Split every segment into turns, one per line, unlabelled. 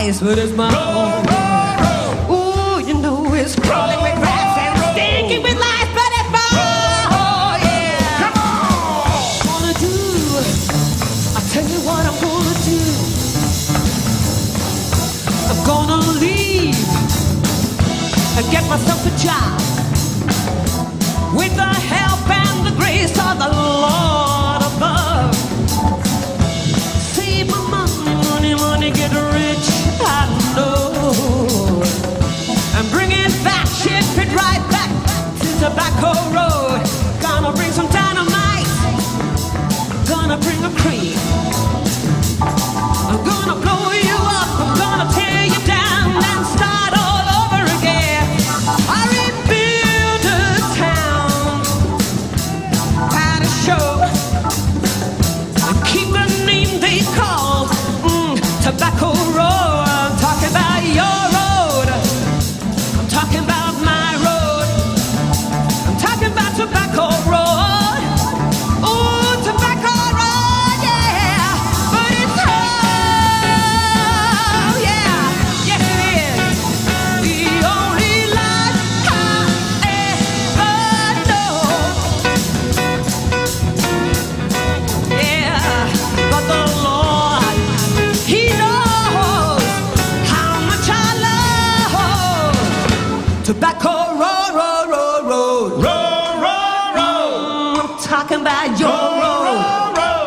eyes, but it's my own. Ooh, you know it's crawling with rats and stinking with lies, but it's my own. Oh, yeah.
Come on.
I'm gonna do. I'll tell you what I'm gonna do. I'm gonna leave and get myself a job. tobacco.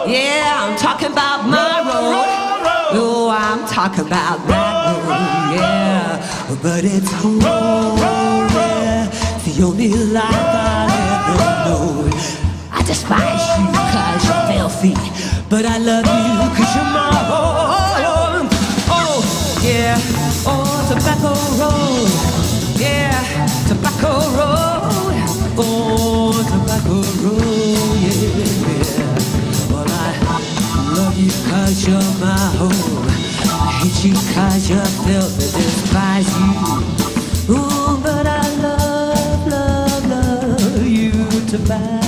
Yeah, I'm talking about my road. Oh, I'm talking about that road. Yeah, but it's home. Yeah, the only life I'll ever know. I despise you because you're filthy, but I love you because you're my home. Oh, yeah, oh, tobacco road. Yeah, tobacco road. Oh, tobacco road, yeah. you cause you're my home. I hate you cause you're filth that despise you. Ooh, but I love, love, love you to buy.